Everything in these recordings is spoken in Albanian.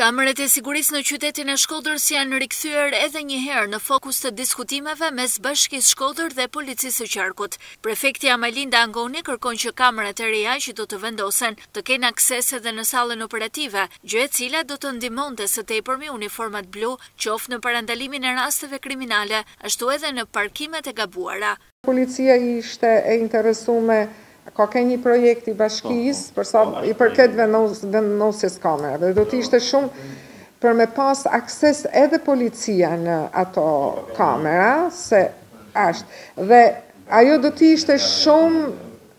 Kamerat e sigurisë në qytetin e Shkodrës janë rikthyer edhe një herë në fokus të diskutimeve mes Bashkisë Shkodër dhe Policisë së Qarkut. Prefektja Majlinda Angoni kërkon që kamerat e reja që do të vendosen të kenë akses edhe në sallën operative, gjë e cila do të ndihmonte së tepërmi uniformat blu qoftë në parandalimin e rasteve kriminale, ashtu edhe në parkimet e gabuara. Policia ishte e interesume, ka ken një projekt i bashkisë, po, po. përsa po, i përket vendosjes kamerave. Do të ishte shumë për me pas akses edhe policia në ato kamera, se ashtë. Dhe ajo do të ishte shumë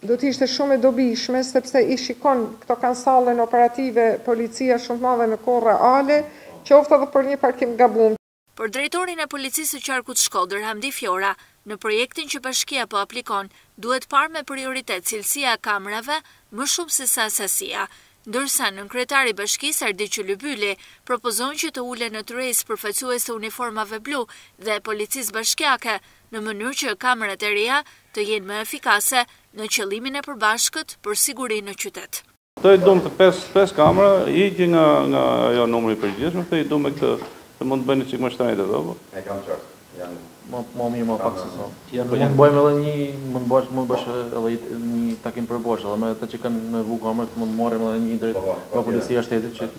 do të ishte shumë e dobishme, sepse i shikon, këto kanë sallën operative policia shumë të madhe në kohë reale, qoftë dhe për një parkim gabim. Për drejtorin e Policisë së Qarkut Shkodër, Hamdi Fjora, në projektin që bashkia po aplikon, duhet parë me prioritet cilësia e kamerave më shumë se sa sasia. Ndërsa, nënkryetari i bashkisë, Ardit Çylybyli, propozon që të ulen në tryezë përfaqësues të uniformave blu dhe policisë bashkiake, në mënyrë që kamerat e reja të jenë më efikase në qëllimin e përbashkët për sigurinë në qytet. Këtë i dumë të pes, pes kamera, i që nga, nga ajo numri i përgjithshëm, këtë i dumë këtë, të mund të bëjnë qikë më shtrenjt edhe, po. E kam qartë, janë... Ma, ma mirë, ma pak se sa. Janë, mund të bëjmë edhe një, mund të bësh, mund të bësh edhe një takim për bosh, edhe me të që kanë me vu kamerët, mund të marrim edhe një drejt, po, po, po policia shtetit që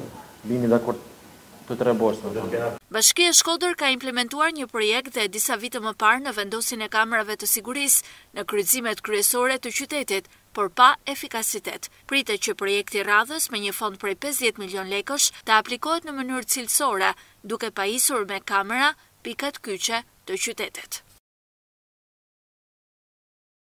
bini dhe kur të tre bosh. Bashkia Shkodër ka implementuar një projekt dhe disa vite më parë në vendosjen e kamerave të sigurisë në kryqëzimet kryesore të qytetit, por pa efikasitet. Pritet që projekti i radhës me një fond prej pesëdhjetë milionë lekësh të aplikohet në mënyrë cilësore, duke pajisur me kamera pikat kyçe të qytetit.